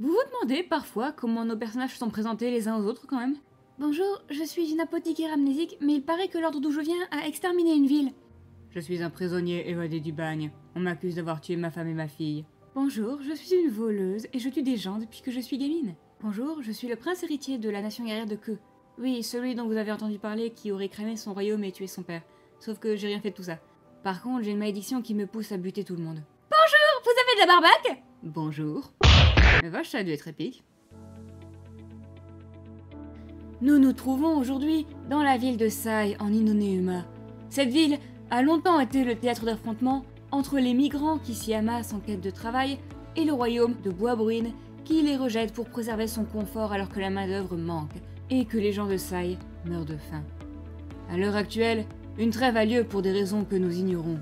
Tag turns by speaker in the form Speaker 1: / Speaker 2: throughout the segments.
Speaker 1: Vous vous demandez parfois comment nos personnages sont présentés les uns aux autres quand même Bonjour, je suis une apothicaire amnésique, mais il paraît que l'ordre d'où je viens a exterminé une ville.
Speaker 2: Je suis un prisonnier évadé du bagne. On m'accuse d'avoir tué ma femme et ma fille.
Speaker 1: Bonjour, je suis une voleuse et je tue des gens depuis que je suis gamine. Bonjour, je suis le prince héritier de la nation guerrière de Ke. Oui, celui dont vous avez entendu parler qui aurait cramé son royaume et tué son père. Sauf que j'ai rien fait de tout ça. Par contre, j'ai une malédiction qui me pousse à buter tout le monde.
Speaker 3: Bonjour, vous avez de la barbaque?
Speaker 2: Bonjour. Mais vache, ça a dû être épique.
Speaker 1: Nous nous trouvons aujourd'hui dans la ville de Sai, en Inoneuma. Cette ville a longtemps été le théâtre d'affrontements entre les migrants qui s'y amassent en quête de travail et le royaume de Bois-Bruine qui les rejette pour préserver son confort alors que la main-d'œuvre manque et que les gens de Sai meurent de faim. À l'heure actuelle, une trêve a lieu pour des raisons que nous ignorons.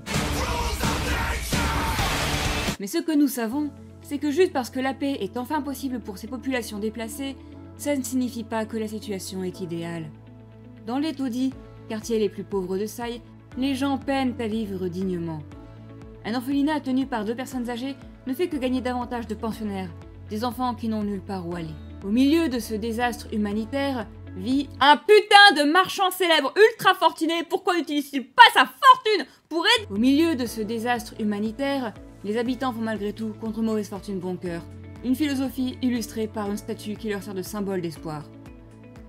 Speaker 1: Mais ce que nous savons, c'est que juste parce que la paix est enfin possible pour ces populations déplacées, ça ne signifie pas que la situation est idéale. Dans les taudis, quartiers les plus pauvres de Sai, les gens peinent à vivre dignement. Un orphelinat tenu par deux personnes âgées ne fait que gagner davantage de pensionnaires, des enfants qui n'ont nulle part où aller. Au milieu de ce désastre humanitaire vit un putain de marchand célèbre ultra fortuné. Pourquoi n'utilise-t-il pas sa fortune pour aider? Au milieu de ce désastre humanitaire, les habitants font malgré tout contre mauvaise fortune bon cœur. Une philosophie illustrée par une statue qui leur sert de symbole d'espoir.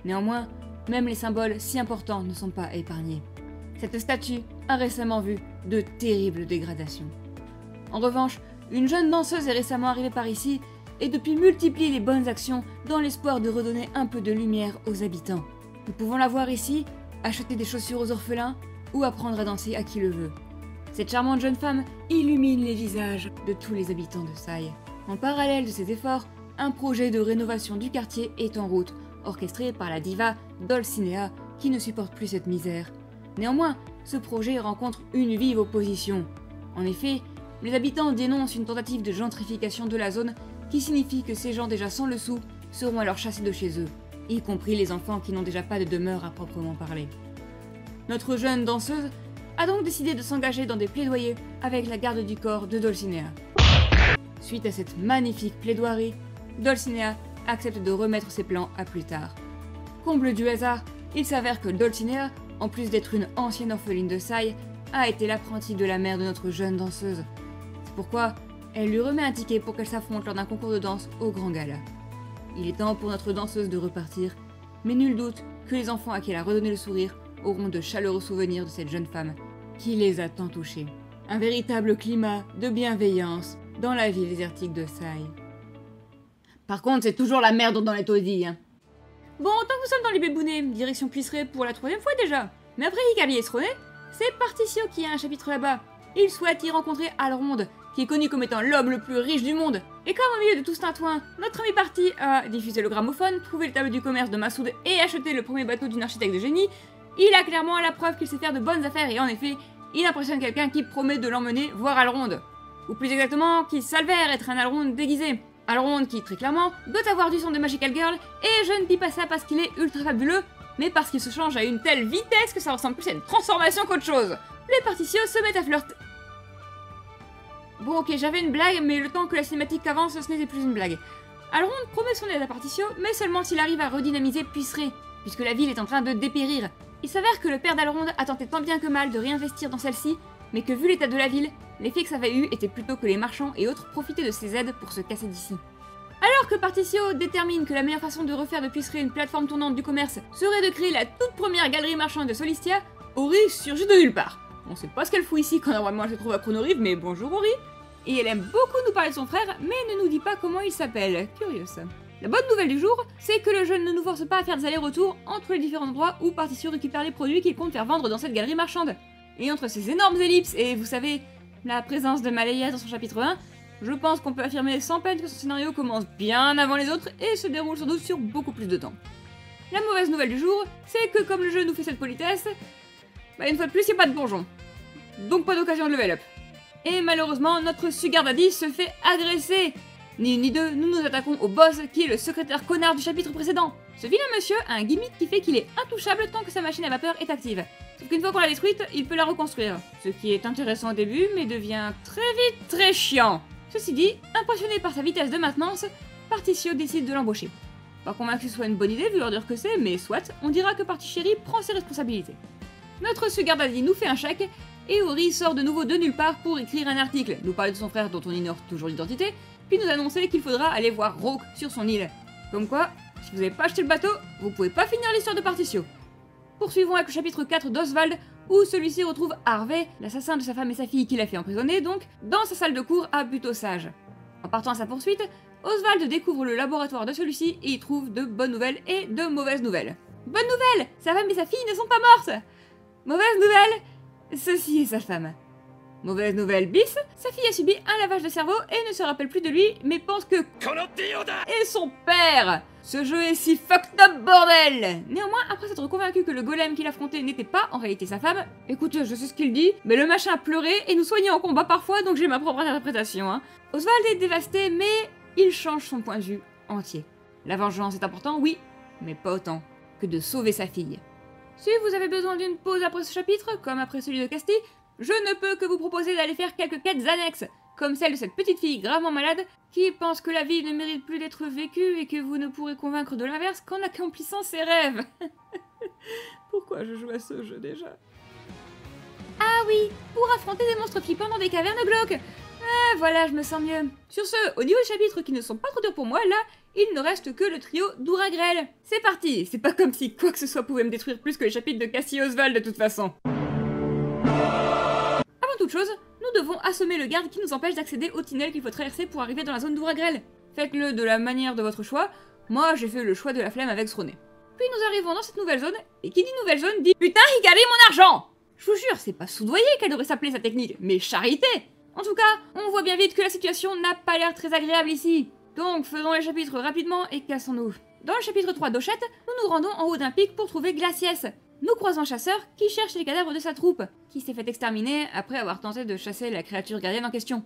Speaker 1: Néanmoins, même les symboles si importants ne sont pas épargnés. Cette statue a récemment vu de terribles dégradations. En revanche, une jeune danseuse est récemment arrivée par ici et depuis multiplie les bonnes actions dans l'espoir de redonner un peu de lumière aux habitants. Nous pouvons la voir ici, acheter des chaussures aux orphelins ou apprendre à danser à qui le veut. Cette charmante jeune femme illumine les visages de tous les habitants de Sai. En parallèle de ces efforts, un projet de rénovation du quartier est en route, orchestré par la diva Dolcinea qui ne supporte plus cette misère. Néanmoins, ce projet rencontre une vive opposition. En effet, les habitants dénoncent une tentative de gentrification de la zone qui signifie que ces gens déjà sans le sou seront alors chassés de chez eux, y compris les enfants qui n'ont déjà pas de demeure à proprement parler. Notre jeune danseuse a donc décidé de s'engager dans des plaidoyers avec la garde du corps de Dulcinea. Suite à cette magnifique plaidoirie, Dulcinea accepte de remettre ses plans à plus tard. Comble du hasard, il s'avère que Dulcinea, en plus d'être une ancienne orpheline de Sai, a été l'apprentie de la mère de notre jeune danseuse. C'est pourquoi elle lui remet un ticket pour qu'elle s'affronte lors d'un concours de danse au Grand Gala. Il est temps pour notre danseuse de repartir, mais nul doute que les enfants à qui elle a redonné le sourire auront de chaleureux souvenirs de cette jeune femme qui les a tant touchés. Un véritable climat de bienveillance dans la ville désertique de Sai. Par contre, c'est toujours la merde dans les taudis. Hein. Bon, tant que nous sommes dans les bébounets, direction Puisseret pour la troisième fois déjà. Mais après Icali et c'est Particio qui a un chapitre là-bas. Il souhaite y rencontrer Alronde, qui est connu comme étant l'homme le plus riche du monde. Et comme au milieu de tout ce tintouin, notre ami parti a diffusé le gramophone, trouvé le tableau du commerce de Massoud et acheté le premier bateau d'une architecte de génie, il a clairement la preuve qu'il sait faire de bonnes affaires et en effet, il impressionne quelqu'un qui promet de l'emmener voir Alronde. Ou plus exactement, qui s'avère être un Alronde déguisé. Alronde qui, très clairement, doit avoir du son de Magical Girl, et je ne dis pas ça parce qu'il est ultra fabuleux, mais parce qu'il se change à une telle vitesse que ça ressemble plus à une transformation qu'autre chose. Les particiaux se mettent à flirter. Bon ok, j'avais une blague, mais le temps que la cinématique avance, ce n'était plus une blague. Alronde promet son aide à Particio, mais seulement s'il arrive à redynamiser Puisseret, puisque la ville est en train de dépérir. Il s'avère que le père d'Alronde a tenté tant bien que mal de réinvestir dans celle-ci, mais que vu l'état de la ville, l'effet que ça avait eu était plutôt que les marchands et autres profitaient de ses aides pour se casser d'ici. Alors que Particio détermine que la meilleure façon de refaire de Puisseret une plateforme tournante du commerce serait de créer la toute première galerie marchande de Solistia, Ori surgit de nulle part. On sait pas ce qu'elle fout ici quand normalement elle se trouve à Chronorive, mais bonjour Ori Et elle aime beaucoup nous parler de son frère, mais ne nous dit pas comment il s'appelle. Curieuse. La bonne nouvelle du jour, c'est que le jeu ne nous force pas à faire des allers-retours entre les différents endroits où Partition récupère les produits qu'il compte faire vendre dans cette galerie marchande. Et entre ces énormes ellipses et, vous savez, la présence de Malaya dans son chapitre 1, je pense qu'on peut affirmer sans peine que son scénario commence bien avant les autres et se déroule sans doute sur beaucoup plus de temps. La mauvaise nouvelle du jour, c'est que comme le jeu nous fait cette politesse, bah une fois de plus, il n'y a pas de bourgeon. Donc pas d'occasion de level up. Et malheureusement, notre Sugar Daddy se fait agresser ni ni deux, nous nous attaquons au boss qui est le secrétaire connard du chapitre précédent. Ce vilain monsieur a un gimmick qui fait qu'il est intouchable tant que sa machine à vapeur est active. Sauf qu'une fois qu'on l'a détruite, il peut la reconstruire. Ce qui est intéressant au début, mais devient très vite très chiant. Ceci dit, impressionné par sa vitesse de maintenance, Particio décide de l'embaucher. Pas convaincu que ce soit une bonne idée vu l'ordre que c'est, mais soit, on dira que Parti Chéri prend ses responsabilités. Notre Sugar Daddy nous fait un chèque, et Ori sort de nouveau de nulle part pour écrire un article, nous parler de son frère dont on ignore toujours l'identité, puis nous annoncer qu'il faudra aller voir Rogue sur son île. Comme quoi, si vous n'avez pas acheté le bateau, vous pouvez pas finir l'histoire de Particio. Poursuivons avec le chapitre 4 d'Oswald, où celui-ci retrouve Harvey, l'assassin de sa femme et sa fille qu'il a fait emprisonner, donc, dans sa salle de cours à Buto Sage. En partant à sa poursuite, Oswald découvre le laboratoire de celui-ci et y trouve de bonnes nouvelles et de mauvaises nouvelles. Bonne nouvelle Sa femme et sa fille ne sont pas mortes Mauvaise nouvelle Ceci est sa femme. Mauvaise nouvelle bis, sa fille a subi un lavage de cerveau et ne se rappelle plus de lui, mais pense que et son père Ce jeu est si fucked up bordel Néanmoins, après s'être convaincu que le golem qu'il affrontait n'était pas en réalité sa femme, écoute, je sais ce qu'il dit, mais le machin a pleuré et nous soignait en combat parfois, donc j'ai ma propre interprétation. Hein. Oswald est dévasté, mais il change son point de vue entier. La vengeance est important, oui, mais pas autant que de sauver sa fille. Si vous avez besoin d'une pause après ce chapitre, comme après celui de Casti, je ne peux que vous proposer d'aller faire quelques quêtes annexes, comme celle de cette petite fille gravement malade qui pense que la vie ne mérite plus d'être vécue et que vous ne pourrez convaincre de l'inverse qu'en accomplissant ses rêves. Pourquoi je joue à ce jeu déjà?
Speaker 3: Ah oui, pour affronter des monstres flippants dans des cavernes glauques
Speaker 1: Ah voilà, je me sens mieux. Sur ce, au niveau des chapitres qui ne sont pas trop durs pour moi, là, il ne reste que le trio d'Ouragrel. C'est parti C'est pas comme si quoi que ce soit pouvait me détruire plus que les chapitres de Cassie Oswald de toute façon chose, nous devons assommer le garde qui nous empêche d'accéder au tunnel qu'il faut traverser pour arriver dans la zone d'Ouragrel. Faites-le de la manière de votre choix, moi j'ai fait le choix de la flemme avec Sroné. Puis nous arrivons dans cette nouvelle zone, et qui dit nouvelle zone dit Putain, Hikari, mon argent Je vous jure, c'est pas soudoyer qu'elle devrait s'appeler sa technique, mais charité En tout cas, on voit bien vite que la situation n'a pas l'air très agréable ici. Donc faisons les chapitres rapidement et cassons-nous. Dans le chapitre 3 d'Ochette, nous nous rendons en haut d'un pic pour trouver Glaciès, nous croisons un chasseur qui cherche les cadavres de sa troupe, qui s'est fait exterminer après avoir tenté de chasser la créature gardienne en question.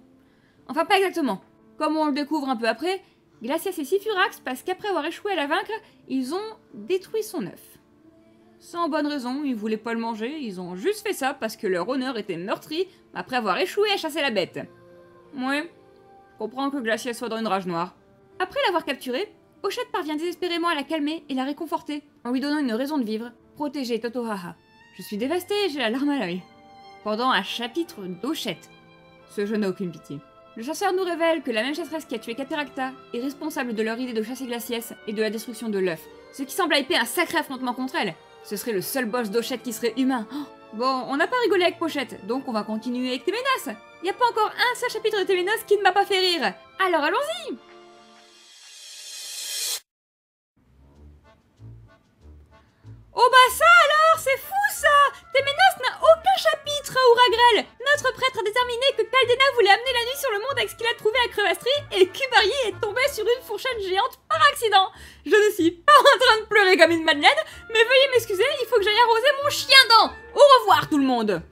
Speaker 1: Enfin, pas exactement. Comme on le découvre un peu après, Glacias et Sifurax, parce qu'après avoir échoué à la vaincre, ils ont détruit son œuf. Sans bonne raison, ils voulaient pas le manger, ils ont juste fait ça parce que leur honneur était meurtri après avoir échoué à chasser la bête. Ouais, je comprends que Glacias soit dans une rage noire. Après l'avoir capturé, Ochette parvient désespérément à la calmer et la réconforter, en lui donnant une raison de vivre, Totohaha. Je suis dévastée, j'ai la larme à l'œil. Pendant un chapitre d'Ochette. Ce jeu n'a aucune pitié. Le chasseur nous révèle que la même chasseresse qui a tué Cataracta est responsable de leur idée de chasser Glaciès et de la destruction de l'œuf, ce qui semble hyper un sacré affrontement contre elle. Ce serait le seul boss d'Ochette qui serait humain. Oh, bon, on n'a pas rigolé avec Pochette, donc on va continuer avec Téménas. Y a pas encore un seul chapitre de Téménas qui ne m'a pas fait rire. Alors allons-y Notre prêtre a déterminé que Caldena voulait amener la nuit sur le monde avec ce qu'il a trouvé à Crevastri et Kubari est tombé sur une fourchette géante par accident. Je ne suis pas en train de pleurer comme une madeleine, mais veuillez m'excuser, il faut que j'aille arroser mon chien dent Au revoir tout le monde